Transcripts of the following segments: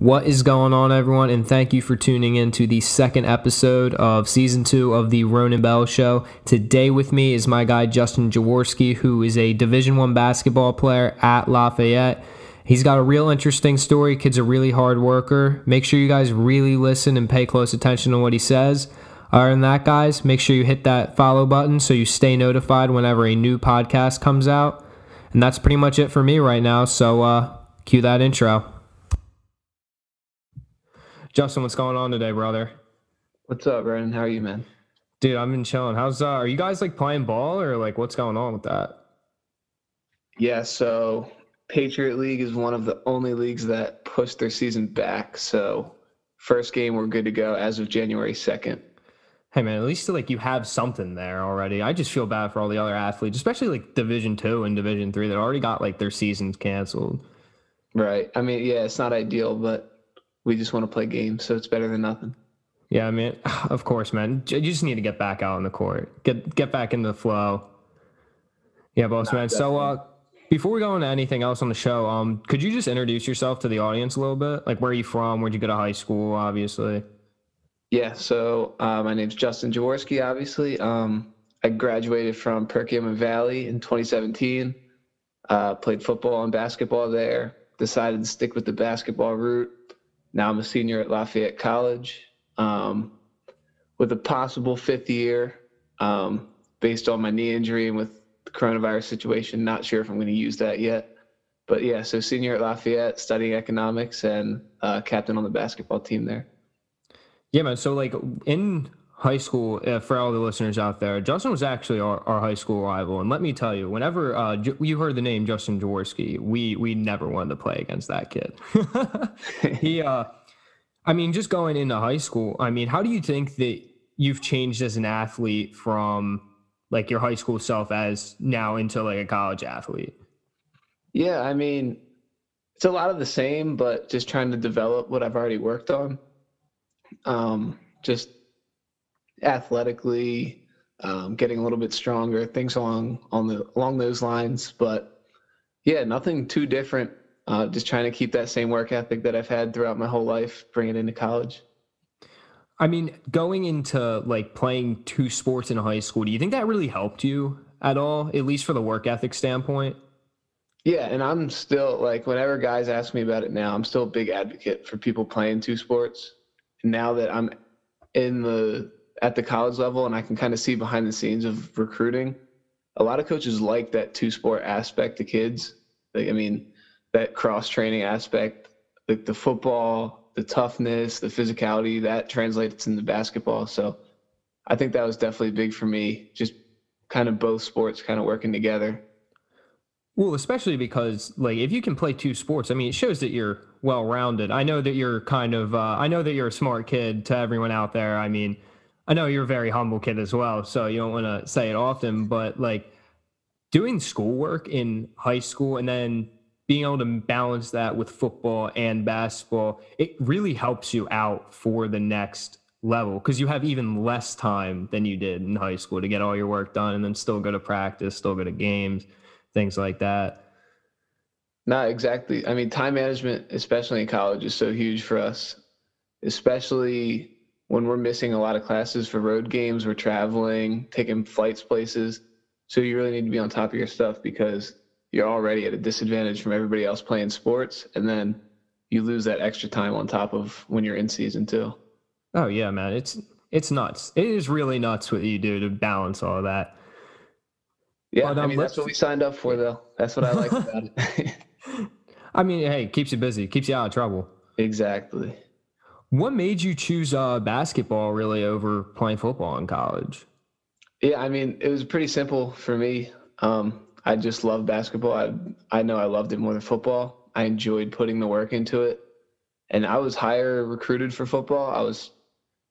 What is going on, everyone? And thank you for tuning in to the second episode of season two of the Ronan Bell Show. Today with me is my guy Justin Jaworski, who is a Division One basketball player at Lafayette. He's got a real interesting story. Kid's a really hard worker. Make sure you guys really listen and pay close attention to what he says. Other than that, guys, make sure you hit that follow button so you stay notified whenever a new podcast comes out. And that's pretty much it for me right now. So, uh, cue that intro. Justin, what's going on today, brother? What's up, Brennan? How are you, man? Dude, I've been chilling. How's uh are you guys like playing ball or like what's going on with that? Yeah, so Patriot League is one of the only leagues that pushed their season back. So first game we're good to go as of January 2nd. Hey man, at least like you have something there already. I just feel bad for all the other athletes, especially like Division Two and Division Three that already got like their seasons canceled. Right. I mean, yeah, it's not ideal, but we just want to play games, so it's better than nothing. Yeah, I mean, of course, man. You just need to get back out on the court, get get back into the flow. Yeah, boss man. So, uh, before we go into anything else on the show, um, could you just introduce yourself to the audience a little bit? Like, where are you from? Where'd you go to high school? Obviously. Yeah. So, uh, my name's Justin Jaworski. Obviously, um, I graduated from Perkiomen Valley in 2017. Uh, played football and basketball there. Decided to stick with the basketball route now I'm a senior at Lafayette College um, with a possible fifth year um, based on my knee injury and with the coronavirus situation. Not sure if I'm going to use that yet. But yeah, so senior at Lafayette, studying economics and uh, captain on the basketball team there. Yeah, man. So like in high school, uh, for all the listeners out there, Justin was actually our, our high school rival. And let me tell you, whenever uh, J- you heard the name Justin Jaworski, we we never wanted to play against that kid. he, uh, I mean, just going into high school, I mean, how do you think that you've changed as an athlete from like your high school self as now into like a college athlete? Yeah, I mean, it's a lot of the same, but just trying to develop what I've already worked on. Um, just athletically, um, getting a little bit stronger, things along on the along those lines. But yeah, nothing too different. Uh, just trying to keep that same work ethic that I've had throughout my whole life, bring it into college. I mean, going into like playing two sports in high school, do you think that really helped you at all, at least for the work ethic standpoint? Yeah, and I'm still like, whenever guys ask me about it now, I'm still a big advocate for people playing two sports. Now that I'm in the at the college level and I can kind of see behind the scenes of recruiting, a lot of coaches like that two sport aspect to kids. Like, I mean, that cross training aspect, like the football, the toughness, the physicality that translates into basketball. So I think that was definitely big for me, just kind of both sports kind of working together. Well, especially because like if you can play two sports, I mean, it shows that you're well rounded. I know that you're kind of, uh, I know that you're a smart kid to everyone out there. I mean, I know you're a very humble kid as well, so you don't want to say it often, but like doing schoolwork in high school and then being able to balance that with football and basketball, it really helps you out for the next level because you have even less time than you did in high school to get all your work done and then still go to practice, still go to games, things like that. Not exactly. I mean, time management, especially in college, is so huge for us, especially when we're missing a lot of classes for road games, we're traveling, taking flights places. So you really need to be on top of your stuff because you're already at a disadvantage from everybody else playing sports. And then you lose that extra time on top of when you're in season too. Oh yeah, man. It's it's nuts. It is really nuts what you do to balance all of that. Yeah, but, um, I mean that's what we signed up for though. That's what I like about it. I mean, hey, keeps you busy, keeps you out of trouble. Exactly. What made you choose uh, basketball really over playing football in college? Yeah, I mean, it was pretty simple for me. Um, I just love basketball. I I know I loved it more than football. I enjoyed putting the work into it, and I was higher recruited for football. I was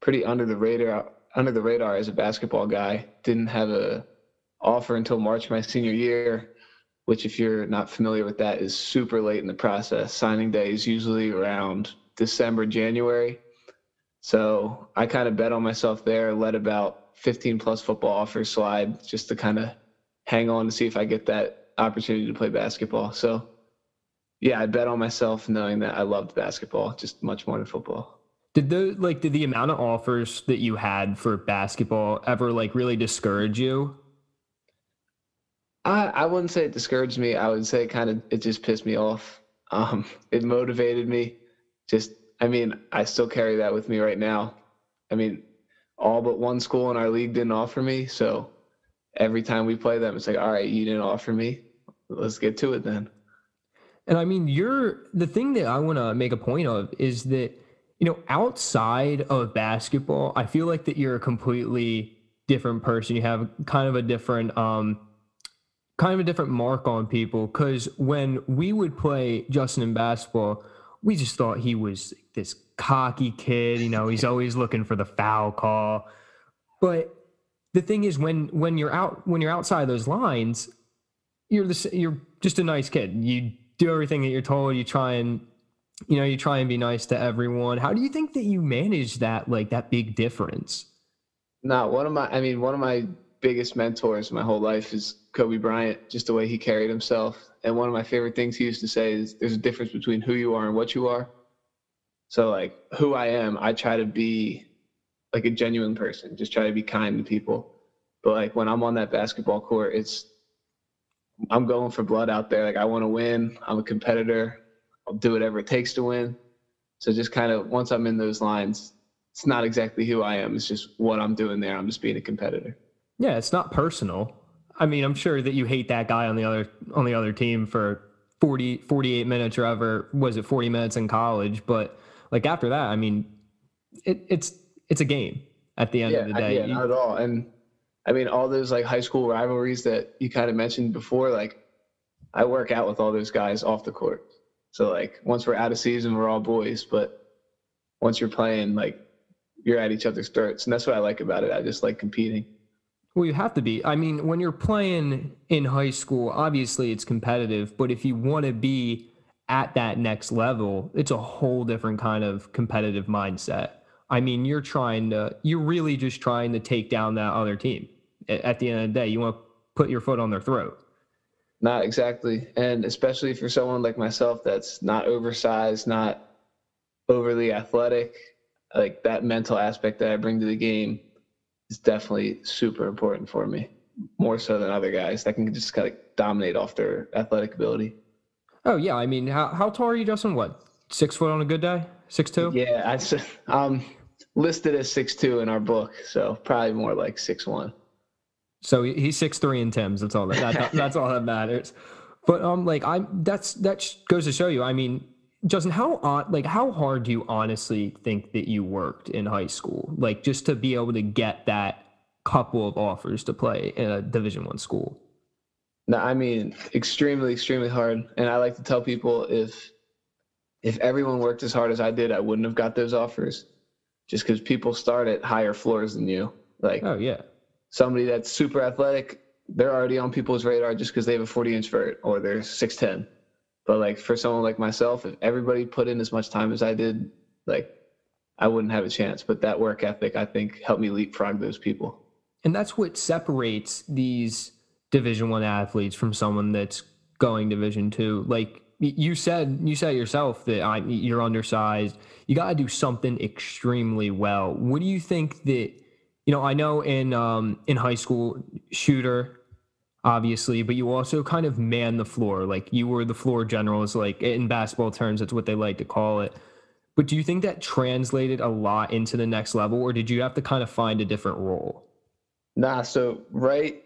pretty under the radar under the radar as a basketball guy. Didn't have a offer until March my senior year, which if you're not familiar with that is super late in the process. Signing day is usually around December, January. So I kind of bet on myself there, let about 15 plus football offers slide just to kind of hang on to see if I get that opportunity to play basketball. So yeah, I bet on myself knowing that I loved basketball just much more than football. Did the like did the amount of offers that you had for basketball ever like really discourage you? I I wouldn't say it discouraged me. I would say kind of it just pissed me off. Um, it motivated me. Just I mean, I still carry that with me right now. I mean, all but one school in our league didn't offer me, so every time we play them, it's like, all right, you didn't offer me. Let's get to it then. And I mean, you're the thing that I want to make a point of is that, you know, outside of basketball, I feel like that you're a completely different person. You have kind of a different, um, kind of a different mark on people. Cause when we would play Justin in basketball, we just thought he was this cocky kid. You know, he's always looking for the foul call. But the thing is, when when you're out when you're outside those lines, you're the you're just a nice kid. You do everything that you're told. You try and you know you try and be nice to everyone. How do you think that you manage that like that big difference? Not one of my. I mean, one of my biggest mentors my whole life is Kobe Bryant. Just the way he carried himself. And one of my favorite things he used to say is, "There's a difference between who you are and what you are." So like who I am, I try to be like a genuine person. Just try to be kind to people. But like when I'm on that basketball court, it's I'm going for blood out there. Like I want to win. I'm a competitor. I'll do whatever it takes to win. So just kind of once I'm in those lines, it's not exactly who I am. It's just what I'm doing there. I'm just being a competitor. Yeah, it's not personal. I mean, I'm sure that you hate that guy on the other on the other team for 40 48 minutes or ever was it 40 minutes in college, but like after that, I mean, it, it's it's a game at the end yeah, of the day. Yeah, not at all. And I mean, all those like high school rivalries that you kind of mentioned before, like I work out with all those guys off the court. So like once we're out of season, we're all boys. But once you're playing, like you're at each other's throats, and that's what I like about it. I just like competing. Well, you have to be. I mean, when you're playing in high school, obviously it's competitive, but if you want to be at that next level, it's a whole different kind of competitive mindset. I mean, you're trying to, you're really just trying to take down that other team. At the end of the day, you want to put your foot on their throat. Not exactly. And especially for someone like myself that's not oversized, not overly athletic, like that mental aspect that I bring to the game is definitely super important for me, more so than other guys that can just kind of dominate off their athletic ability. Oh yeah, I mean, how how tall are you, Justin? What six foot on a good day? Six two? Yeah, I um listed as six two in our book, so probably more like six one. So he's six three in Tim's. That's all that, that that's all that matters. But um, like I'm that's that goes to show you. I mean, Justin, how on like how hard do you honestly think that you worked in high school? Like just to be able to get that couple of offers to play in a Division One school. No, I mean extremely, extremely hard. And I like to tell people if if everyone worked as hard as I did, I wouldn't have got those offers. Just because people start at higher floors than you. Like oh yeah, somebody that's super athletic, they're already on people's radar just because they have a 40 inch vert or they're 6'10. But like for someone like myself, if everybody put in as much time as I did, like I wouldn't have a chance. But that work ethic, I think, helped me leapfrog those people. And that's what separates these division one athletes from someone that's going division two like you said you said yourself that I, you're undersized you got to do something extremely well what do you think that you know i know in um in high school shooter obviously but you also kind of man the floor like you were the floor generals like in basketball terms that's what they like to call it but do you think that translated a lot into the next level or did you have to kind of find a different role nah so right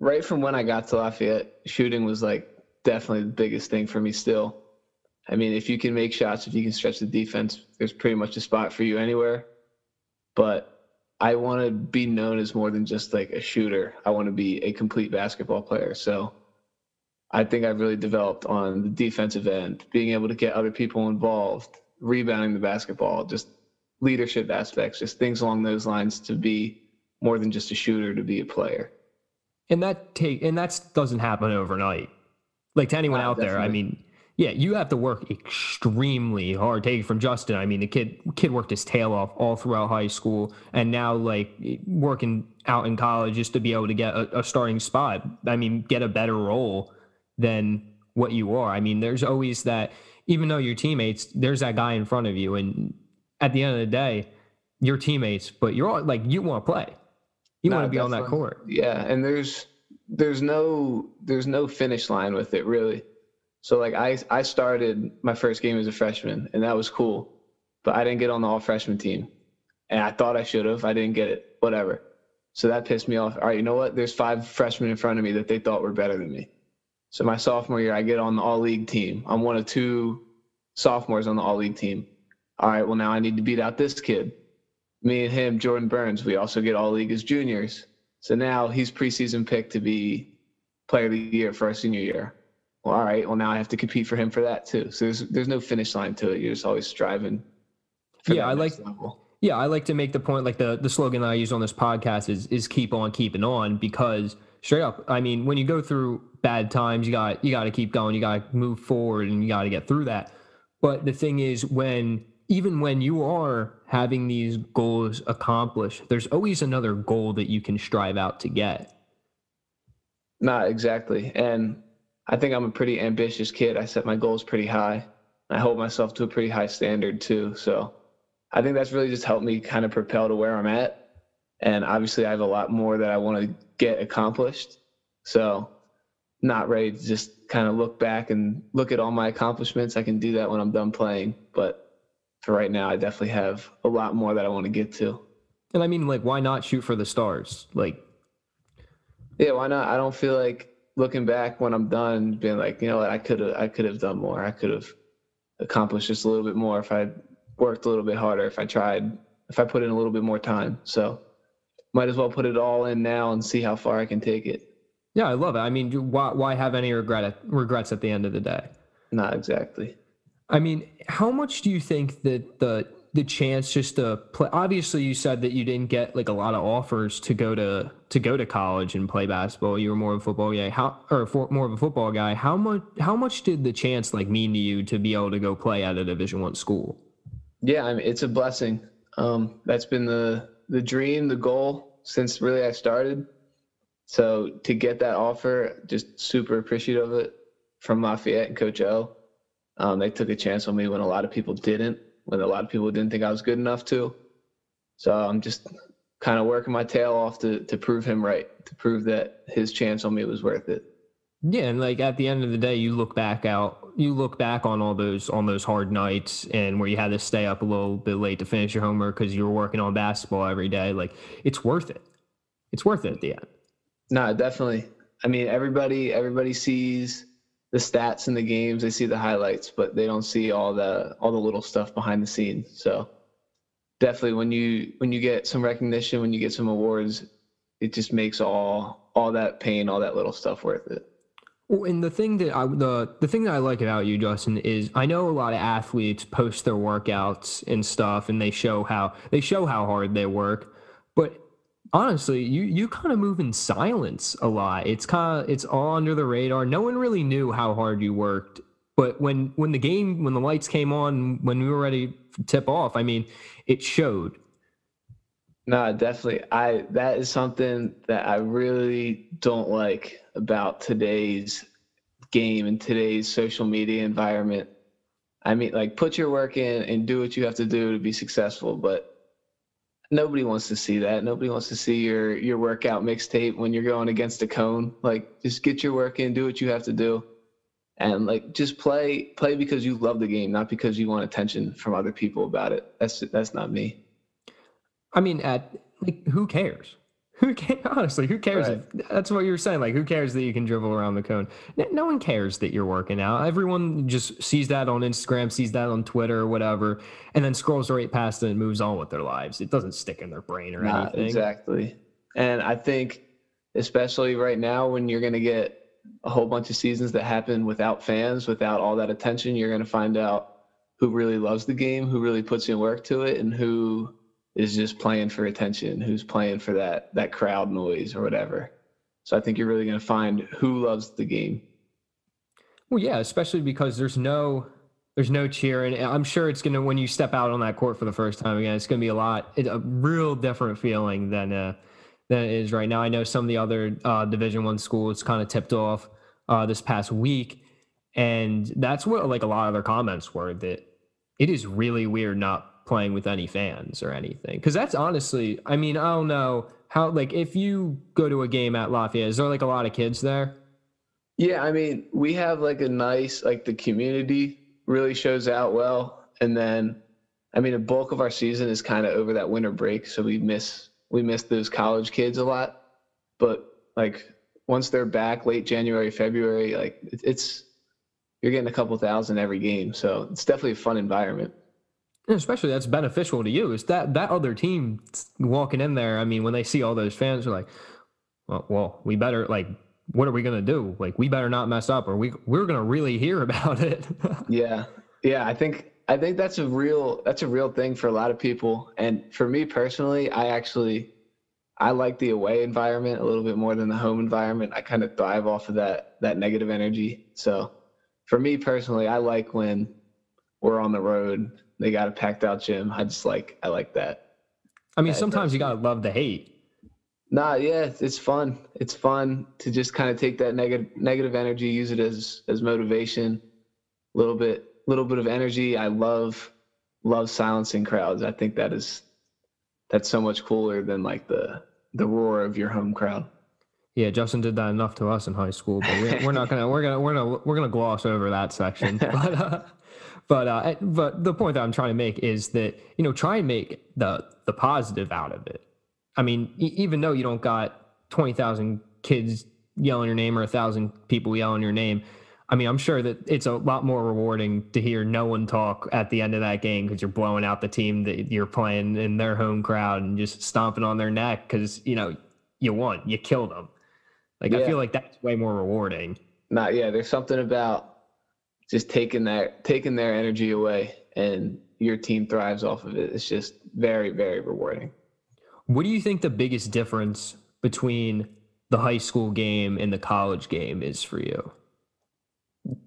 right from when I got to Lafayette, shooting was like definitely the biggest thing for me still. I mean, if you can make shots, if you can stretch the defense, there's pretty much a spot for you anywhere. But I want to be known as more than just like a shooter. I want to be a complete basketball player. So I think I've really developed on the defensive end, being able to get other people involved, rebounding the basketball, just leadership aspects, just things along those lines to be more than just a shooter, to be a player and that take and that doesn't happen overnight. Like to anyone uh, out definitely. there, I mean, yeah, you have to work extremely hard. Take it from Justin. I mean, the kid kid worked his tail off all throughout high school, and now like working out in college just to be able to get a, a starting spot. I mean, get a better role than what you are. I mean, there's always that, even though your teammates, there's that guy in front of you. And at the end of the day, your teammates, but you're all like, you want to play. You want to be on that court. Yeah. And there's, there's no, there's no finish line with it really. So like I, I started my first game as a freshman and that was cool, but I didn't get on the all freshman team and I thought I should have. I didn't get it, whatever. So that pissed me off. All right, you know what? There's five freshmen in front of me that they thought were better than me. So my sophomore year, I get on the all league team. I'm one of two sophomores on the all league team. All right, well, now I need to beat out this kid. Me and him, Jordan Burns, we also get all league as juniors. So now he's preseason picked to be player of the year for our senior year. Well, all right, well, now I have to compete for him for that too. So there's, there's no finish line to it. You're just always striving. yeah, I like. Level. Yeah, I like to make the point like the the slogan that I use on this podcast is is keep on keeping on because straight up, I mean, when you go through bad times, you got you got to keep going, you got to move forward and you got to get through that. But the thing is when even when you are having these goals accomplished, there's always another goal that you can strive out to get. Not exactly. And I think I'm a pretty ambitious kid. I set my goals pretty high. I hold myself to a pretty high standard too. So I think that's really just helped me kind of propel to where I'm at. And obviously, I have a lot more that I want to get accomplished. So, not ready to just kind of look back and look at all my accomplishments. I can do that when I'm done playing. But for right now, I definitely have a lot more that I want to get to. And I mean, like, why not shoot for the stars? Like, yeah, why not? I don't feel like looking back when I'm done, being like, you know what, I could have, I could have done more. I could have accomplished just a little bit more if I worked a little bit harder if I tried, if I put in a little bit more time. So might as well put it all in now and see how far I can take it. Yeah, I love it. I mean, why, why have any regret regrets at the end of the day? Not exactly. I mean, how much do you think that the the chance just to play obviously you said that you didn't get like a lot of offers to go to to go to college and play basketball you were more of a football guy how or for, more of a football guy how much how much did the chance like mean to you to be able to go play at a division one school yeah, I mean, it's a blessing. Um, that's been the the dream, the goal since really I started. So to get that offer, just super appreciative of it from Lafayette and Coach O. Um, they took a chance on me when a lot of people didn't, when a lot of people didn't think I was good enough to. So I'm just kind of working my tail off to to prove him right, to prove that his chance on me was worth it. Yeah, and like at the end of the day, you look back out, you look back on all those on those hard nights and where you had to stay up a little bit late to finish your homework because you were working on basketball every day. Like it's worth it. It's worth it at the end. No, definitely. I mean, everybody everybody sees the stats in the games. They see the highlights, but they don't see all the all the little stuff behind the scenes. So definitely, when you when you get some recognition, when you get some awards, it just makes all all that pain, all that little stuff worth it. Well, and the thing that I the the thing that I like about you, Justin, is I know a lot of athletes post their workouts and stuff, and they show how they show how hard they work. But honestly, you you kind of move in silence a lot. It's kind of it's all under the radar. No one really knew how hard you worked. But when when the game when the lights came on, when we were ready to tip off, I mean, it showed. No, definitely. I that is something that I really don't like about today's game and today's social media environment. I mean, like put your work in and do what you have to do to be successful, but nobody wants to see that. Nobody wants to see your your workout mixtape when you're going against a cone. Like just get your work in, do what you have to do. And like just play play because you love the game, not because you want attention from other people about it. That's that's not me. I mean, at like who cares? Who cares? Honestly, who cares? Right. If, that's what you were saying. Like, who cares that you can dribble around the cone? No one cares that you're working out. Everyone just sees that on Instagram, sees that on Twitter or whatever, and then scrolls right past it and moves on with their lives. It doesn't stick in their brain or Not anything. Exactly. And I think, especially right now, when you're going to get a whole bunch of seasons that happen without fans, without all that attention, you're going to find out who really loves the game, who really puts in work to it, and who is just playing for attention, who's playing for that that crowd noise or whatever. So I think you're really going to find who loves the game. Well, yeah, especially because there's no there's no cheering. I'm sure it's gonna when you step out on that court for the first time again, it's gonna be a lot, a real different feeling than uh, than it is right now. I know some of the other uh, Division One schools kind of tipped off uh, this past week, And that's what like a lot of their comments were that it is really weird not playing with any fans or anything. Cause that's honestly, I mean, I don't know how, like, if you go to a game at Lafayette, is there like a lot of kids there? Yeah. I mean, we have like a nice, like, the community really shows out well. And then, I mean, a bulk of our season is kind of over that winter break. So we miss, we miss those college kids a lot. But like, once they're back late January, February, like, it's, you're getting a couple thousand every game. So it's definitely a fun environment. Especially that's beneficial to you. Is that that other team walking in there? I mean, when they see all those fans, are like, well, well, we better like, what are we gonna do? Like, we better not mess up, or we we're gonna really hear about it. yeah, yeah. I think I think that's a real that's a real thing for a lot of people. And for me personally, I actually I like the away environment a little bit more than the home environment. I kind of thrive off of that that negative energy. So for me personally, I like when we're on the road. They got a packed out gym. I just like I like that. I mean, sometimes you gotta love the hate. Nah, yeah, it's fun. It's fun to just kind of take that negative negative energy, use it as as motivation. A little bit, little bit of energy. I love love silencing crowds. I think that is that's so much cooler than like the the roar of your home crowd. Yeah, Justin did that enough to us in high school, but we're, we're not gonna we're gonna we're gonna we're gonna gloss over that section. But uh, but uh, but the point that I'm trying to make is that you know try and make the the positive out of it. I mean, e- even though you don't got twenty thousand kids yelling your name or a thousand people yelling your name, I mean, I'm sure that it's a lot more rewarding to hear no one talk at the end of that game because you're blowing out the team that you're playing in their home crowd and just stomping on their neck because you know you won, you killed them. Like yeah. I feel like that's way more rewarding. Not yeah. There's something about just taking that taking their energy away and your team thrives off of it. It's just very very rewarding. What do you think the biggest difference between the high school game and the college game is for you?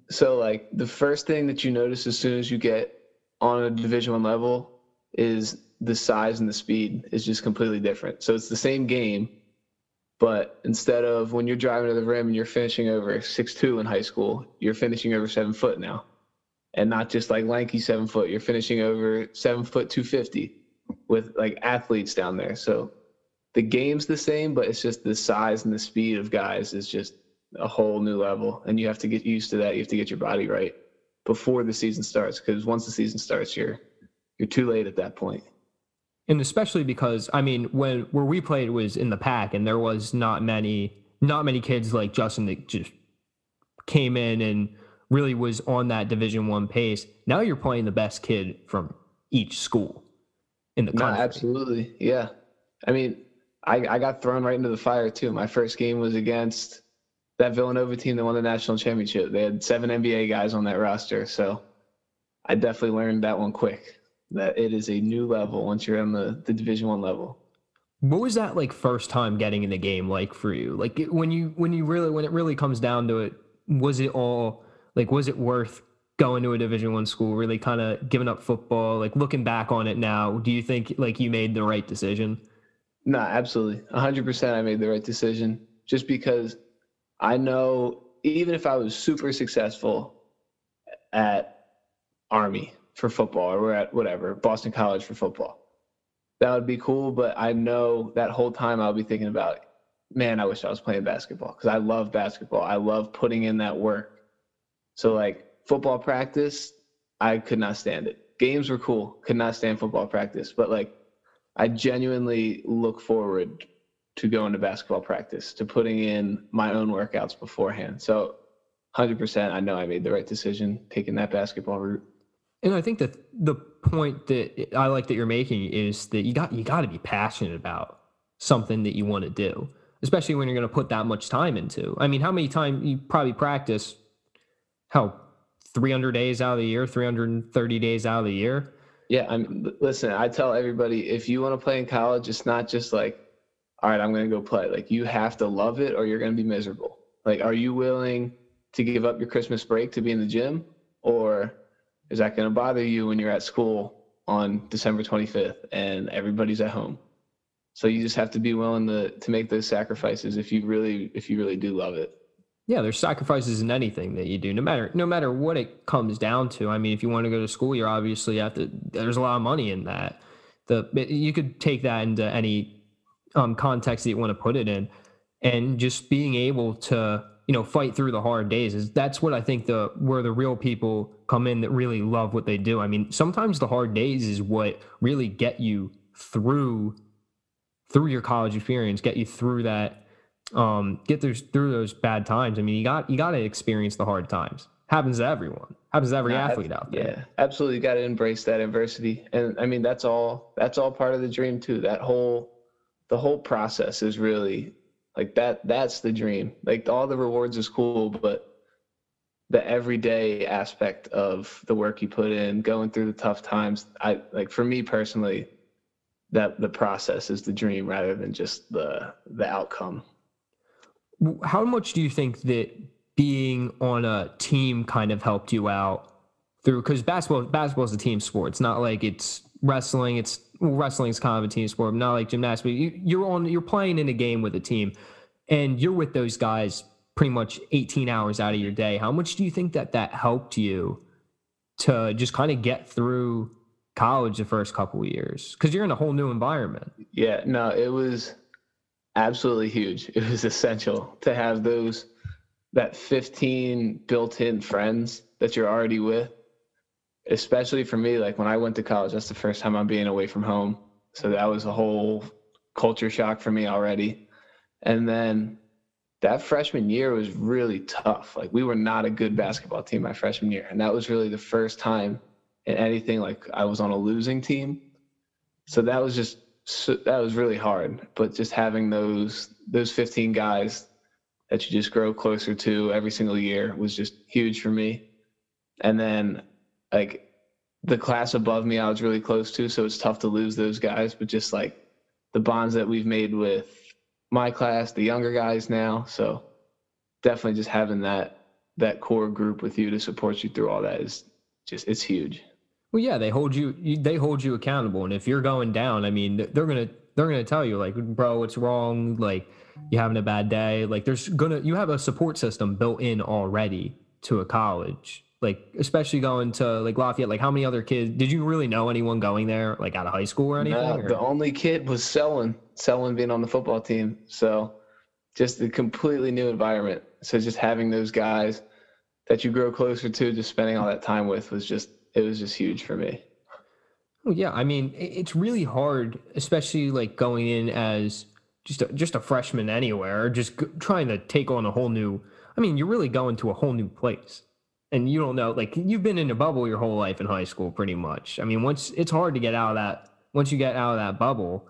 So like the first thing that you notice as soon as you get on a division 1 level is the size and the speed is just completely different. So it's the same game, but instead of when you're driving to the rim and you're finishing over six two in high school, you're finishing over seven foot now. And not just like lanky seven foot, you're finishing over seven foot 250 with like athletes down there. So the game's the same, but it's just the size and the speed of guys is just a whole new level. And you have to get used to that. You have to get your body right before the season starts. Cause once the season starts, you're, you're too late at that point and especially because I mean, when where we played was in the PAC, and there was not many not many kids like Justin that just came in and really was on that Division One pace. Now you're playing the best kid from each school in the country. No, absolutely, yeah. I mean, I, I got thrown right into the fire too. My first game was against that Villanova team that won the national championship. They had seven NBA guys on that roster, so I definitely learned that one quick that it is a new level once you're in the, the division one level. What was that like first time getting in the game like for you? Like when you when you really when it really comes down to it was it all like was it worth going to a division one school really kind of giving up football like looking back on it now do you think like you made the right decision? No absolutely. 100% i made the right decision just because i know even if i was super successful at army for football or we're at whatever Boston College for football. That would be cool, but I know that whole time I'll be thinking about, man, I wish I was playing basketball because I love basketball. I love putting in that work. So like football practice, I could not stand it. Games were cool, could not stand football practice, but like I genuinely look forward to going to basketball practice, to putting in my own workouts beforehand. So 100% I know I made the right decision taking that basketball route. And I think that the point that I like that you're making is that you got you got to be passionate about something that you want to do, especially when you're going to put that much time into. I mean, how many times you probably practice? How 300 days out of the year, 330 days out of the year. Yeah, I mean, listen, I tell everybody if you want to play in college, it's not just like, all right, I'm going to go play. Like you have to love it, or you're going to be miserable. Like, are you willing to give up your Christmas break to be in the gym, or is that going to bother you when you're at school on December 25th and everybody's at home? So you just have to be willing to to make those sacrifices if you really if you really do love it. Yeah, there's sacrifices in anything that you do, no matter no matter what it comes down to. I mean, if you want to go to school, you're obviously have to. There's a lot of money in that. The you could take that into any um, context that you want to put it in, and just being able to you know fight through the hard days is that's what I think the where the real people come in that really love what they do. I mean, sometimes the hard days is what really get you through through your college experience, get you through that um, get through through those bad times. I mean, you got you got to experience the hard times. Happens to everyone. Happens to every athlete out there. Yeah, absolutely. Got to embrace that adversity, and I mean that's all. That's all part of the dream too. That whole, the whole process is really like that. That's the dream. Like all the rewards is cool, but the everyday aspect of the work you put in, going through the tough times. I like for me personally, that the process is the dream rather than just the the outcome how much do you think that being on a team kind of helped you out through because basketball basketball is a team sport. It's not like it's wrestling. It's wrestling is kind of a team sport, not like gymnastics. You, you're on you're playing in a game with a team, and you're with those guys pretty much 18 hours out of your day. How much do you think that that helped you to just kind of get through college the first couple years because you're in a whole new environment? Yeah, no, it was absolutely huge. It was essential to have those that 15 built-in friends that you're already with. Especially for me, like when I went to college, that's the first time I'm being away from home. So that was a whole culture shock for me already. And then that freshman year was really tough. Like we were not a good basketball team my freshman year. And that was really the first time in anything like I was on a losing team. So that was just so that was really hard. But just having those those 15 guys that you just grow closer to every single year was just huge for me. And then like the class above me, I was really close to, so it's tough to lose those guys. But just like the bonds that we've made with my class, the younger guys now, so definitely just having that that core group with you to support you through all that is just it's huge. Well, yeah, they hold you, they hold you accountable, and if you're going down, I mean, they're gonna they're gonna tell you like, bro, what's wrong? Like, you having a bad day? Like, there's gonna you have a support system built in already to a college. Like, especially going to like Lafayette. Like, how many other kids did you really know anyone going there, like out of high school or anything? No, or? the only kid was Selwyn. Selwyn being on the football team, so just a completely new environment. So just having those guys that you grow closer to, just spending all that time with, was just it was just huge for me. Oh, yeah, I mean, it's really hard, especially like going in as just a, just a freshman anywhere, just trying to take on a whole new. I mean, you're really going to a whole new place, and you don't know. Like you've been in a bubble your whole life in high school, pretty much. I mean, once it's hard to get out of that. Once you get out of that bubble,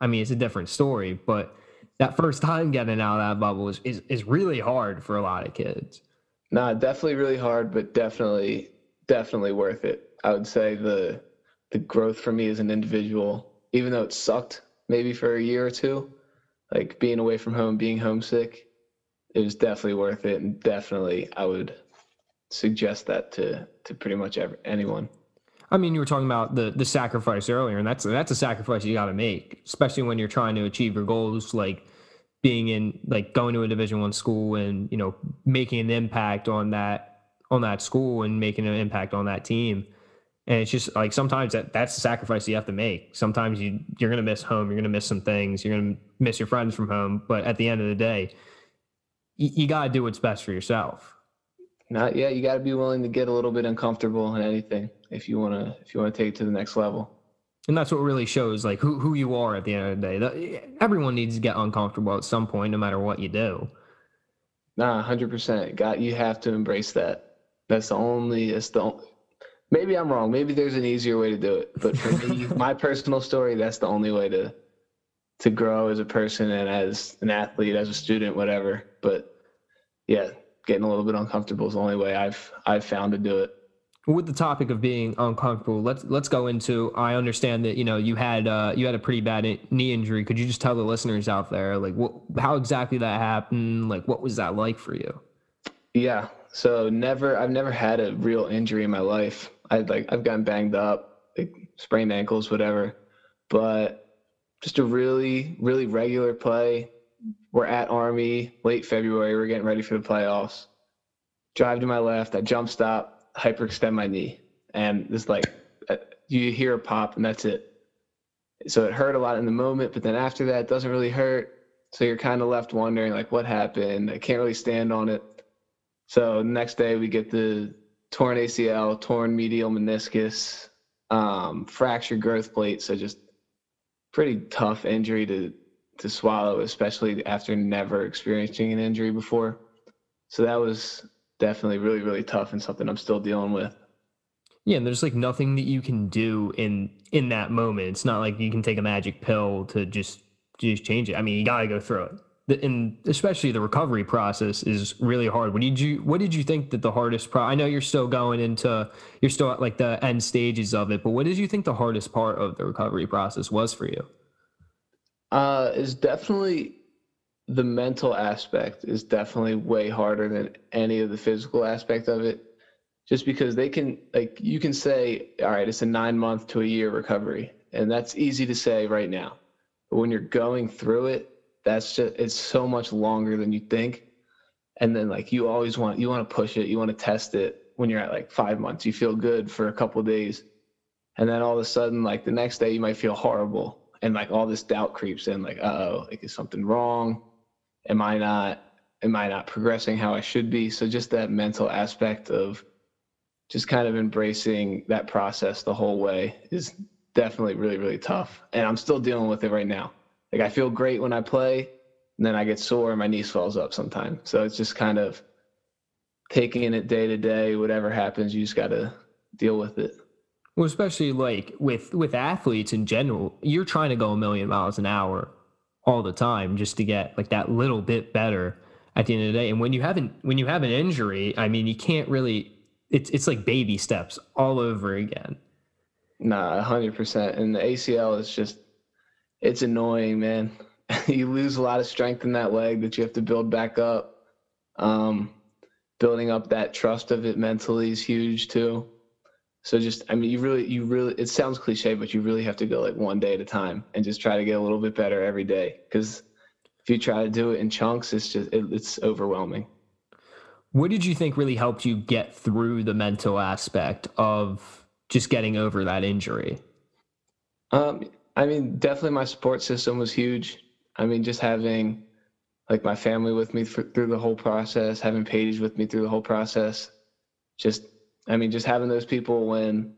I mean, it's a different story. But that first time getting out of that bubble is is, is really hard for a lot of kids. Nah, definitely really hard, but definitely definitely worth it. I would say the the growth for me as an individual, even though it sucked maybe for a year or two, like being away from home, being homesick, it was definitely worth it, and definitely I would suggest that to to pretty much every, anyone. I mean, you were talking about the the sacrifice earlier, and that's that's a sacrifice you got to make, especially when you're trying to achieve your goals, like being in like going to a Division One school and you know making an impact on that on that school and making an impact on that team. And it's just like sometimes that that's the sacrifice you have to make. Sometimes you you're gonna miss home, you're gonna miss some things, you're gonna miss your friends from home. But at the end of the day, you, you gotta do what's best for yourself. Not yet. You got to be willing to get a little bit uncomfortable in anything if you want to if you want to take it to the next level. And that's what really shows like who who you are at the end of the day. Everyone needs to get uncomfortable at some point, no matter what you do. Nah, hundred percent. Got you have to embrace that. That's the only. It's the. Maybe I'm wrong. Maybe there's an easier way to do it. But for me, my personal story, that's the only way to to grow as a person and as an athlete, as a student, whatever. But yeah, getting a little bit uncomfortable is the only way I've I've found to do it. With the topic of being uncomfortable, let's let's go into. I understand that you know you had uh, you had a pretty bad knee injury. Could you just tell the listeners out there like what, how exactly that happened? Like what was that like for you? Yeah, so never, I've never had a real injury in my life. I like, I've gotten banged up, like sprained ankles, whatever, but just a really, really regular play. We're at Army late February. We're getting ready for the playoffs. Drive to my left. I jump stop, hyperextend my knee, and this like uh, you hear a pop, and that's it. So it hurt a lot in the moment, but then after that, it doesn't really hurt. So you're kind of left wondering like what happened. I can't really stand on it. So next day we get the torn ACL, torn medial meniscus, um, fractured growth plate. So just pretty tough injury to to swallow, especially after never experiencing an injury before. So that was definitely really really tough and something I'm still dealing with. Yeah, and there's like nothing that you can do in in that moment. It's not like you can take a magic pill to just just change it. I mean, you got to go through it. And especially the recovery process is really hard. What did you What did you think that the hardest? Pro- I know you're still going into you're still at like the end stages of it, but what did you think the hardest part of the recovery process was for you? Uh, is definitely the mental aspect is definitely way harder than any of the physical aspect of it. Just because they can like you can say all right it's a nine month to a year recovery and that's easy to say right now. But when you're going through it that's just it's so much longer than you think. And then like you always want you want to push it you want to test it. When you're at like five months you feel good for a couple days. And then all of a sudden like the next day you might feel horrible and like all this doubt creeps in like uh-oh like is something wrong? Am i not am i not progressing how i should be? So just that mental aspect of just kind of embracing that process the whole way is definitely really really tough and i'm still dealing with it right now. Like i feel great when i play and then i get sore and my knee swells up sometimes. So it's just kind of taking it day to day whatever happens you just got to deal with it well especially like with with athletes in general you're trying to go a million miles an hour all the time just to get like that little bit better at the end of the day and when you haven't when you have an injury i mean you can't really it's it's like baby steps all over again. Nah, hundred percent. And the ACL is just it's annoying, man. you lose a lot of strength in that leg that you have to build back up. Um, building up that trust of it mentally is huge too. So just, I mean, you really, you really, it sounds cliche, but you really have to go like one day at a time and just try to get a little bit better every day. Because if you try to do it in chunks, it's just, it, it's overwhelming. What did you think really helped you get through the mental aspect of just getting over that injury? Um, I mean, definitely my support system was huge. I mean, just having like my family with me for, through the whole process, having Paige with me through the whole process. Just, I mean, just having those people when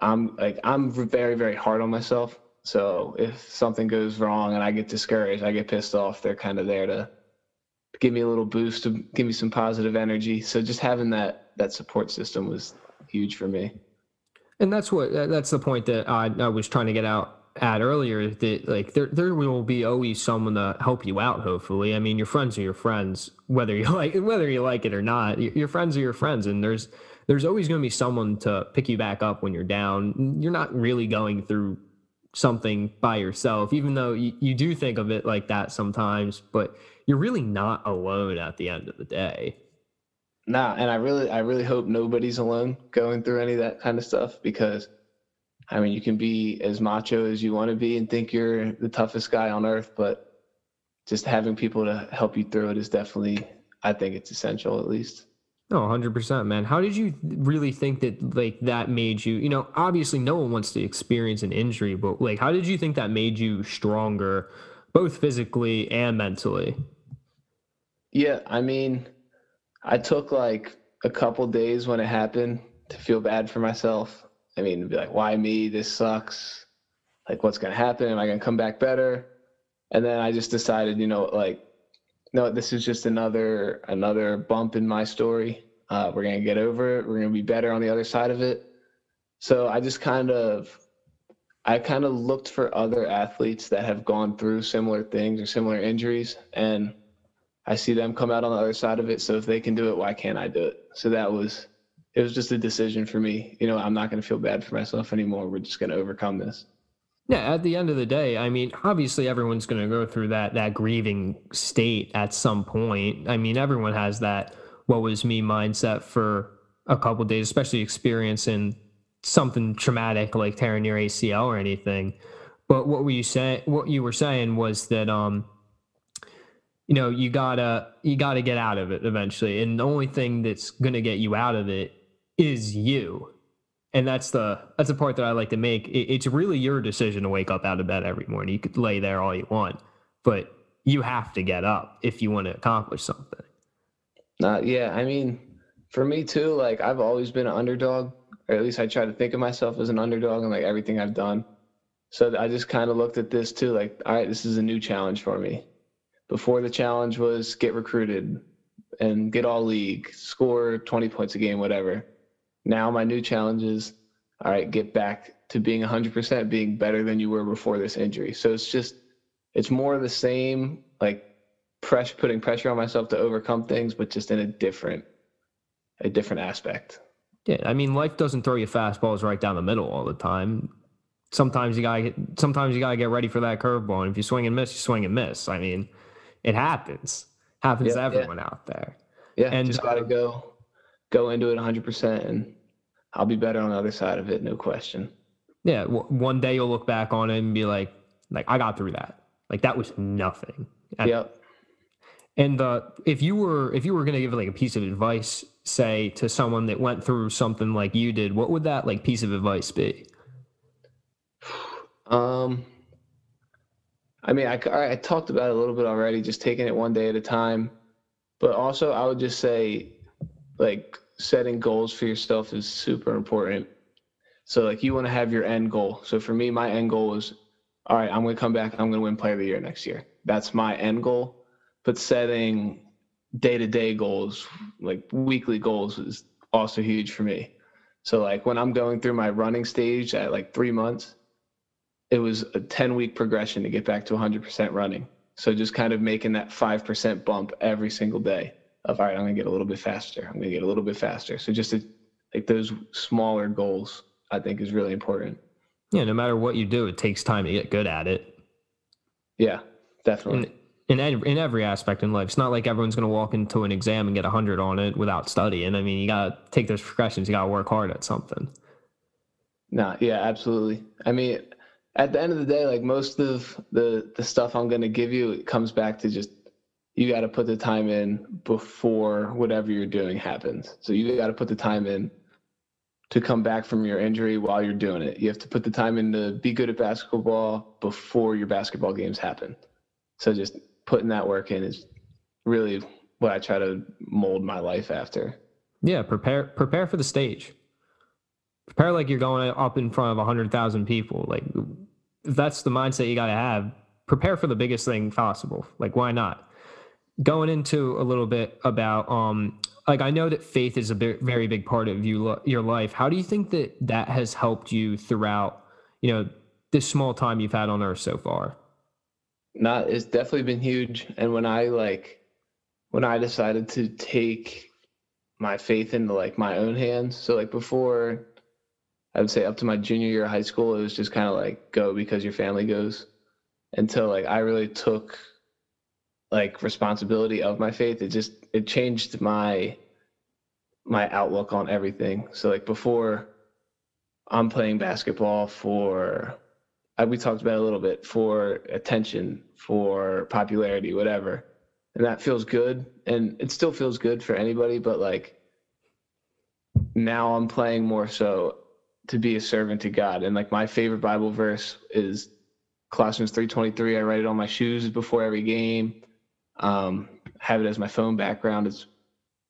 I'm like, I'm very, very hard on myself. So if something goes wrong and I get discouraged, I get pissed off, they're kind of there to give me a little boost to give me some positive energy. So just having that that support system was huge for me. And that's what that's the point that I, I was trying to get out at earlier that like there there will be always someone to help you out hopefully i mean your friends are your friends whether you like whether you like it or not your friends are your friends and there's there's always going to be someone to pick you back up when you're down you're not really going through something by yourself even though you, you do think of it like that sometimes but you're really not alone at the end of the day. Nah, and I really, I really hope nobody's alone going through any of that kind of stuff because, I mean, you can be as macho as you want to be and think you're the toughest guy on earth, but just having people to help you through it is definitely, I think it's essential at least. No, 100%, man. How did you really think that like that made you, you know, obviously no one wants to experience an injury, but like how did you think that made you stronger both physically and mentally? Yeah, I mean, I took like a couple days when it happened to feel bad for myself. I mean, be like, why me? This sucks. Like, what's gonna happen? Am I gonna come back better? And then I just decided, you know, like, no, this is just another another bump in my story. Uh, we're gonna get over it. We're gonna be better on the other side of it. So I just kind of, I kind of looked for other athletes that have gone through similar things or similar injuries, and I see them come out on the other side of it. So if they can do it, why can't I do it? So that was it was just a decision for me. You know, I'm not going to feel bad for myself anymore. We're just going to overcome this. Yeah, at the end of the day, I mean, obviously everyone's going to go through that that grieving state at some point. I mean, everyone has that what was me mindset for a couple days, especially experiencing something traumatic like tearing your ACL or anything. But what were you saying? What you were saying was that um you know, you gotta you gotta get out of it eventually. And the only thing that's gonna get you out of it is you. And that's the that's the part that I like to make. It, it's really your decision to wake up out of bed every morning. You could lay there all you want, but you have to get up if you want to accomplish something. Not yeah, I mean, for me too, like I've always been an underdog, or at least I try to think of myself as an underdog in like everything I've done. So I just kind of looked at this too, like, all right, this is a new challenge for me. Before the challenge was get recruited and get all league, score 20 points a game, whatever. Now my new challenge is, all right, get back to being 100%, being better than you were before this injury. So it's just, it's more of the same, like pressure, putting pressure on myself to overcome things, but just in a different, a different aspect. Yeah, I mean, life doesn't throw you fastballs right down the middle all the time. Sometimes you gotta sometimes you gotta get ready for that curveball. And if you swing and miss, you swing and miss. I mean, it happens. Happens yeah, to everyone yeah. out there. Yeah, and just gotta uh, go, go into it 100, percent and I'll be better on the other side of it, no question. Yeah, w- one day you'll look back on it and be like, like I got through that. Like that was nothing. And, yep. And uh, if you were if you were gonna give like a piece of advice, say to someone that went through something like you did, what would that like piece of advice be? Um, I mean, I, I talked about it a little bit already, just taking it one day at a time. But also, I would just say, like, setting goals for yourself is super important. So, like, you want to have your end goal. So, for me, my end goal was, all right, I'm going to come back. I'm going to win Player of the Year next year. That's my end goal. But setting day to day goals, like weekly goals, is also huge for me. So, like, when I'm going through my running stage at like three months, it was a 10 week progression to get back to 100% running. So just kind of making that 5% bump every single day of, all right, I'm going to get a little bit faster. I'm going to get a little bit faster. So just to, like those smaller goals, I think is really important. Yeah. No matter what you do, it takes time to get good at it. Yeah, definitely. In, in, in every aspect in life, it's not like everyone's going to walk into an exam and get a 100 on it without studying. I mean, you got to take those progressions. You got to work hard at something. No, yeah, absolutely. I mean, at the end of the day, like most of the the stuff I'm gonna give you, it comes back to just you got to put the time in before whatever you're doing happens. So you got to put the time in to come back from your injury while you're doing it. You have to put the time in to be good at basketball before your basketball games happen. So just putting that work in is really what I try to mold my life after. Yeah, prepare prepare for the stage. Prepare like you're going up in front of 100,000 people. Like that's the mindset you got to have, prepare for the biggest thing possible. Like, why not? Going into a little bit about, um, like, I know that faith is a very big part of you, your life. How do you think that that has helped you throughout, you know, this small time you've had on earth so far? Not, it's definitely been huge. And when I like, when I decided to take my faith into like my own hands, so like before I would say up to my junior year of high school, it was just kind of like go because your family goes. Until like I really took like responsibility of my faith. It just it changed my my outlook on everything. So like before I'm playing basketball for we talked about a little bit for attention, for popularity, whatever. And that feels good. And it still feels good for anybody, but like now I'm playing more so to be a servant to God. And like my favorite Bible verse is Colossians 3:23. I write it on my shoes before every game. Um, have it as my phone background. It's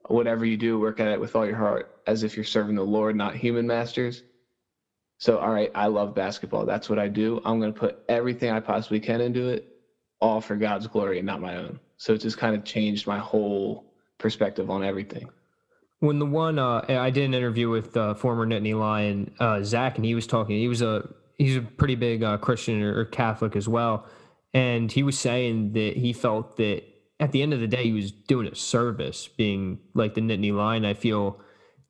whatever you do, work at it with all your heart, as if you're serving the Lord, not human masters. So, all right, I love basketball. That's what I do. I'm going to put everything I possibly can into it, all for God's glory and not my own. So it just kind of changed my whole perspective on everything when the one uh, I did an interview with uh, former Nittany Lion uh, Zach, and he was talking. He was a he's a pretty big uh, Christian or Catholic as well, and he was saying that he felt that at the end of the day he was doing a service, being like the Nittany Lion. I feel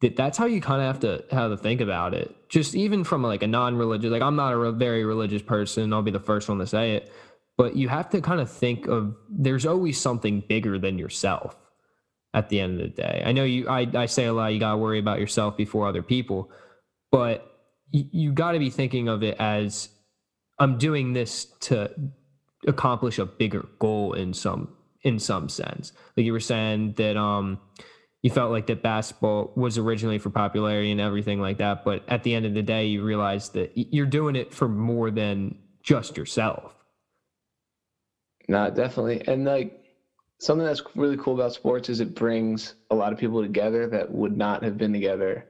that that's how you kind of have to have to think about it. Just even from like a non-religious, like I'm not a re- very religious person. I'll be the first one to say it, but you have to kind of think of there's always something bigger than yourself at the end of the day. I know you I, I say a lot you got to worry about yourself before other people, but you, you got to be thinking of it as I'm doing this to accomplish a bigger goal in some in some sense. Like you were saying that um you felt like that basketball was originally for popularity and everything like that, but at the end of the day you realize that you're doing it for more than just yourself. Nah, definitely. And like something that's really cool about sports is it brings a lot of people together that would not have been together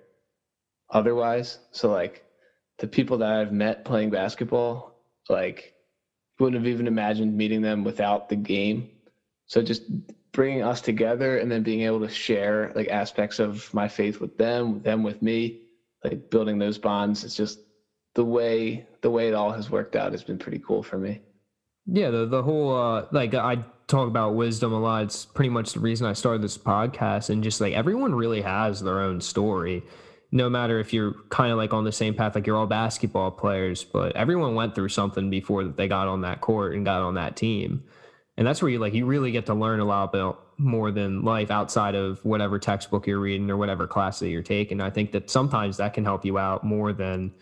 otherwise. So like the people that I've met playing basketball, like wouldn't have even imagined meeting them without the game. So just bringing us together and then being able to share like aspects of my faith with them, them with me, like building those bonds. It's just the way the way it all has worked out has been pretty cool for me. Yeah, the the whole uh like I talk about wisdom a lot. It's pretty much the reason I started this podcast and just like everyone really has their own story no matter if you're kind of like on the same path, like you're all basketball players, but everyone went through something before that they got on that court and got on that team. And that's where you like, you really get to learn a lot about more than life outside of whatever textbook you're reading or whatever class that you're taking. I think that sometimes that can help you out more than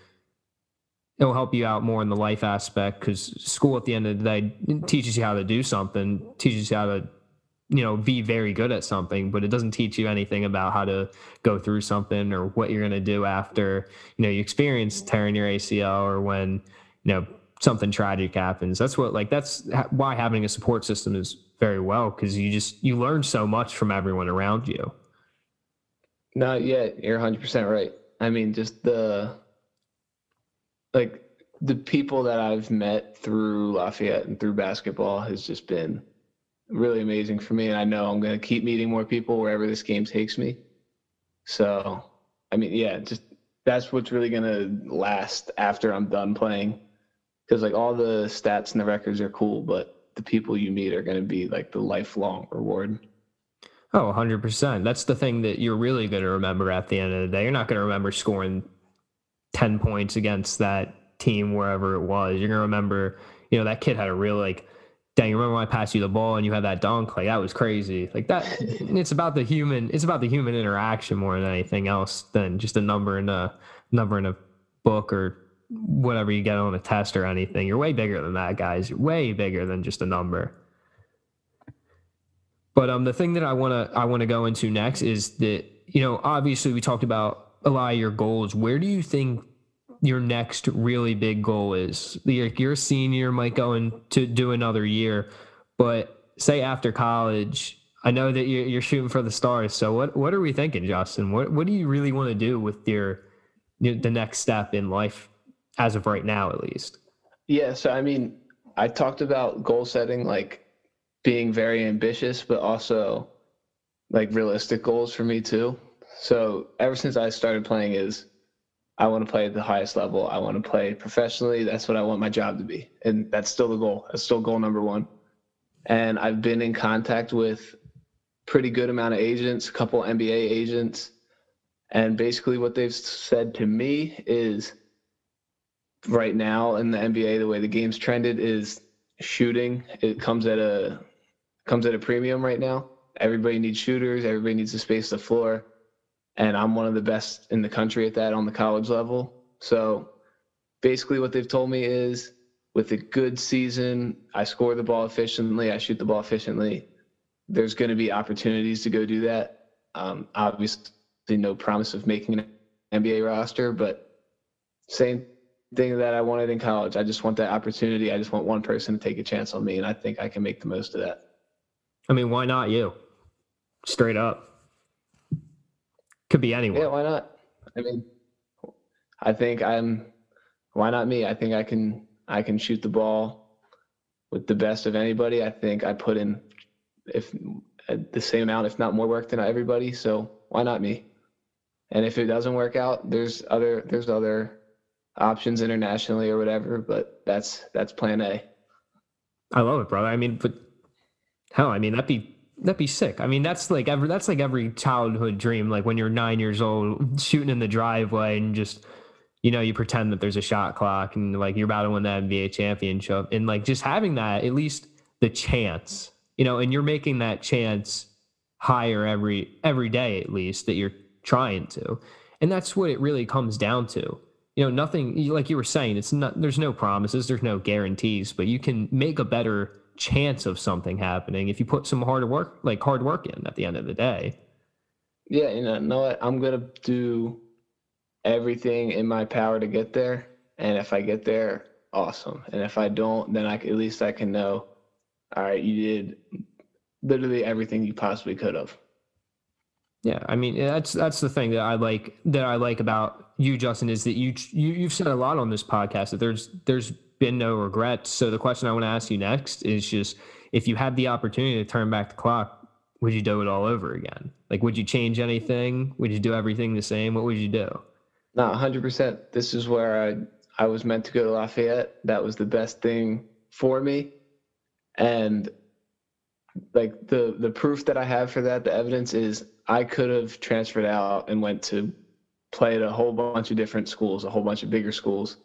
it'll help you out more in the life aspect because school at the end of the day teaches you how to do something, teaches you how to you know be very good at something but it doesn't teach you anything about how to go through something or what you're going to do after you know you experience tearing your acl or when you know something tragic happens that's what like that's why having a support system is very well because you just you learn so much from everyone around you not yet you're 100% right i mean just the like the people that i've met through lafayette and through basketball has just been really amazing for me. And I know I'm going to keep meeting more people wherever this game takes me. So, I mean, yeah, just that's what's really going to last after I'm done playing. Because, like, all the stats and the records are cool, but the people you meet are going to be like the lifelong reward. Oh, 100%. That's the thing that you're really going to remember at the end of the day. You're not going to remember scoring 10 points against that team wherever it was. You're going to remember, you know, that kid had a real, like, dang, remember when I passed you the ball and you had that dunk? Like that was crazy. Like that, it's about the human. It's about the human interaction more than anything else than just a number in a number in a book or whatever you get on a test or anything. You're way bigger than that, guys. You're way bigger than just a number. But um, the thing that I wanna I wanna go into next is that you know obviously we talked about a lot of your goals. Where do you think your next really big goal is. You're, you're senior, might go into do another year, but say after college, I know that you're, you're shooting for the stars. So what what are we thinking, Justin? What what do you really want to do with your the next step in life as of right now, at least? Yeah. So I mean, I talked about goal setting, like being very ambitious, but also like realistic goals for me too. So ever since I started playing, is I want to play at the highest level. I want to play professionally. That's what I want my job to be. And that's still the goal. That's still goal number one. And I've been in contact with pretty good amount of agents, a couple NBA agents. And basically what they've said to me is right now in the NBA, the way the game's trended is shooting. It comes at a comes at a premium right now. Everybody needs shooters, everybody needs to space the floor and I'm one of the best in the country at that on the college level. So basically, what they've told me is with a good season, I score the ball efficiently, I shoot the ball efficiently. There's going to be opportunities to go do that. Um, obviously, no promise of making an NBA roster, but same thing that I wanted in college. I just want that opportunity. I just want one person to take a chance on me, and I think I can make the most of that. I mean, why not you? Straight up. Could be anyone. Yeah, why not? I mean, I think I'm. Why not me? I think I can. I can shoot the ball with the best of anybody. I think I put in if uh, the same amount, if not more work than everybody. So why not me? And if it doesn't work out, there's other there's other options internationally or whatever. But that's that's Plan A. I love it, brother. I mean, but hell, I mean that'd be That'd be sick. I mean, that's like every that's like every childhood dream. Like when you're nine years old, shooting in the driveway and just you know you pretend that there's a shot clock and like you're about to win the NBA championship and like just having that at least the chance, you know, and you're making that chance higher every every day at least that you're trying to, and that's what it really comes down to. You know, nothing like you were saying. It's not. There's no promises. There's no guarantees, but you can make a better chance of something happening if you put some hard work like hard work in at the end of the day. Yeah, you know, know what? I'm gonna do everything in my power to get there, and if I get there, awesome. And if I don't, then I at least I can know, all right, you did literally everything you possibly could have. Yeah, I mean that's that's the thing that I like that I like about you, Justin, is that you you you've said a lot on this podcast that there's there's been no regrets. So the question I want to ask you next is just if you had the opportunity to turn back the clock, would you do it all over again? Like, would you change anything? Would you do everything the same? What would you do? No, 100%. This is where I I was meant to go to Lafayette. That was the best thing for me, and like the the proof that I have for that, the evidence is I could have transferred out and went to play at a whole bunch of different schools, a whole bunch of bigger schools.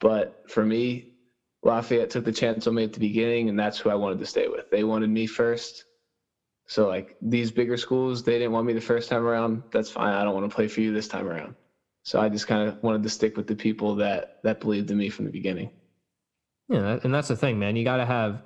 But for me, Lafayette took the chance on me at the beginning, and that's who I wanted to stay with. They wanted me first. So like these bigger schools, they didn't want me the first time around. That's fine. I don't want to play for you this time around. So I just kind of wanted to stick with the people that that believed in me from the beginning. Yeah, and that's the thing, man. You got to have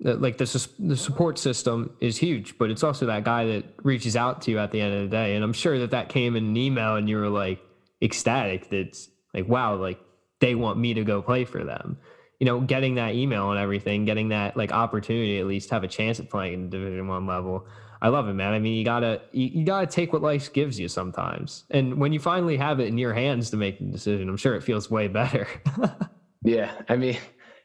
like the the support system is huge, but it's also that guy that reaches out to you at the end of the day. And I'm sure that that came in an email, and you were like ecstatic. That's like, wow, like they want me to go play for them. You know, getting that email and everything, getting that like opportunity at least have a chance at playing in Division One level. I love it, man. I mean, you gotta you, you, gotta take what life gives you sometimes, and when you finally have it in your hands to make the decision, I'm sure it feels way better. yeah, I mean,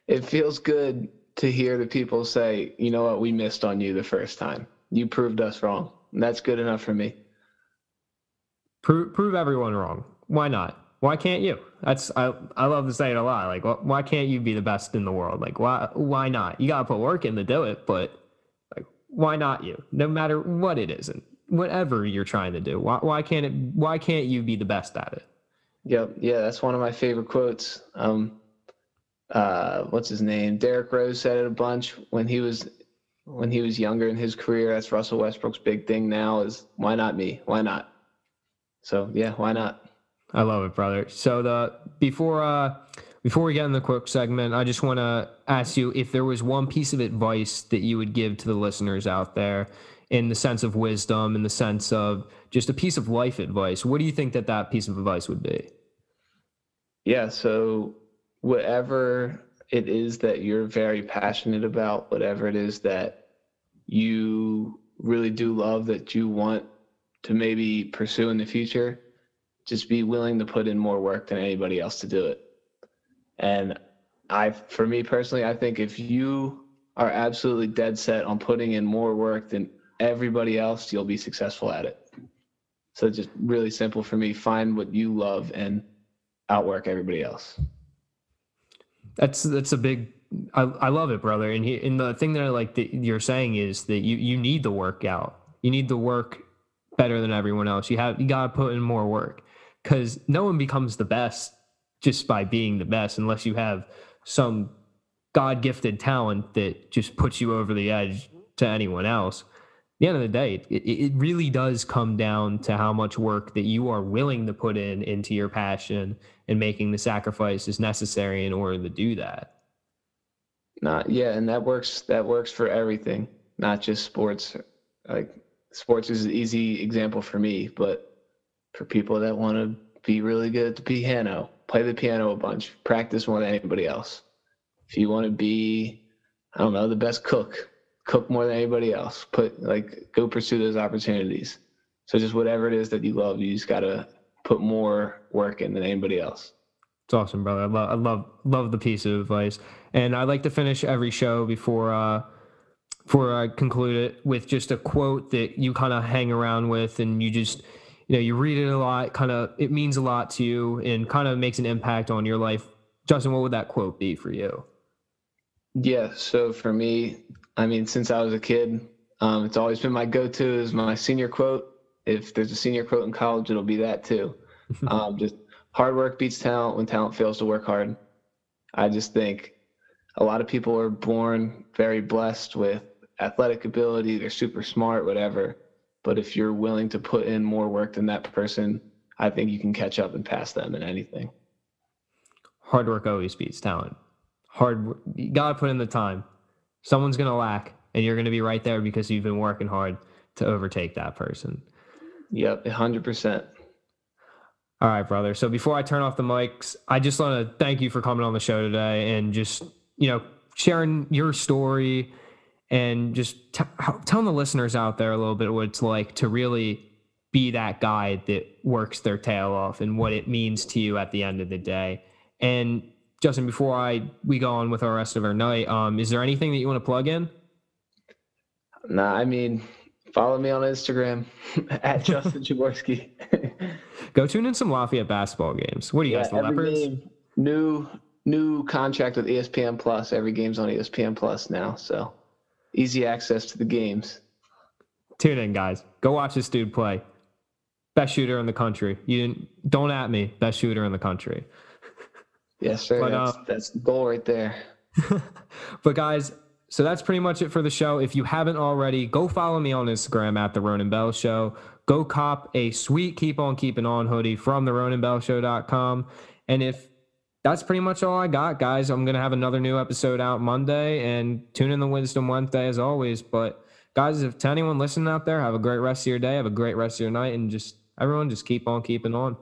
it feels good to hear the people say, you know what, we missed on you the first time. You proved us wrong. And that's good enough for me. Prove, prove everyone wrong. Why not? Why can't you? That's I, I love to say it a lot. Like, why can't you be the best in the world? Like, why why not? You gotta put work in to do it, but like, why not you? No matter what it is, and whatever you're trying to do, why why can't it? Why can't you be the best at it? Yep, yeah, that's one of my favorite quotes. Um, uh, what's his name? Derrick Rose said it a bunch when he was when he was younger in his career. That's Russell Westbrook's big thing now is why not me? Why not? So yeah, why not? I love it, brother. So the before uh before we get in the quick segment, I just want to ask you if there was one piece of advice that you would give to the listeners out there in the sense of wisdom, in the sense of just a piece of life advice. What do you think that that piece of advice would be? Yeah, so whatever it is that you're very passionate about, whatever it is that you really do love that you want to maybe pursue in the future, just be willing to put in more work than anybody else to do it. And I, for me personally, I think if you are absolutely dead set on putting in more work than everybody else, you'll be successful at it. So just really simple for me. Find what you love and outwork everybody else. That's that's a big. I, I love it, brother. And he, and the thing that I like that you're saying is that you you need the workout. You need the work better than everyone else. You have you got to put in more work because no one becomes the best just by being the best unless you have some god gifted talent that just puts you over the edge to anyone else the end of the day, it, it really does come down to how much work that you are willing to put in into your passion and making the sacrifices necessary in order to do that. Not yeah, and that works. That works for everything, not just sports. Like sports is an easy example for me, but for people that want to be really good at the piano, play the piano a bunch, practice more than anybody else. If you want to be, I don't know, the best cook, cook more than anybody else. Put like go pursue those opportunities. So just whatever it is that you love, you just gotta put more work in than anybody else. It's awesome, brother. I love, I love, love the piece of advice, and I like to finish every show before, uh, before I conclude it with just a quote that you kind of hang around with, and you just, you know, you read it a lot. Kind of, it means a lot to you, and kind of makes an impact on your life. Justin, what would that quote be for you? Yeah. So for me, I mean, since I was a kid, um, it's always been my go-to is my senior quote. If there's a senior quote in college, it'll be that too. um, just hard work beats talent when talent fails to work hard. I just think a lot of people are born very blessed with athletic ability. They're super smart, whatever. But if you're willing to put in more work than that person, I think you can catch up and pass them in anything. Hard work always beats talent. Hard, you gotta put in the time Someone's going to lack, and you're going to be right there because you've been working hard to overtake that person. Yep, 100%. All right, brother. So before I turn off the mics, I just want to thank you for coming on the show today and just, you know, sharing your story and just t- telling the listeners out there a little bit what it's like to really be that guy that works their tail off and what it means to you at the end of the day. And Justin, before I we go on with our rest of our night, um, is there anything that you want to plug in? Nah, I mean, follow me on Instagram at Justin Jaworski. go tune in some Lafayette basketball games. What do you yeah, guys, the Leopards? Game, new new contract with ESPN Plus. Every game's on ESPN Plus now, so easy access to the games. Tune in, guys. Go watch this dude play best shooter in the country. You don't at me, best shooter in the country. Yes, sir. But, that's, uh, that's the goal right there. but guys, so that's pretty much it for the show. If you haven't already, go follow me on Instagram at the Ronan Bell Show. Go cop a sweet Keep On Keeping On hoodie from the RonanBellShow.com. And if that's pretty much all I got, guys, I'm gonna have another new episode out Monday and tune in the Wisdom Wednesday as always. But guys, if to anyone listening out there, have a great rest of your day, have a great rest of your night, and just everyone just keep on keeping on.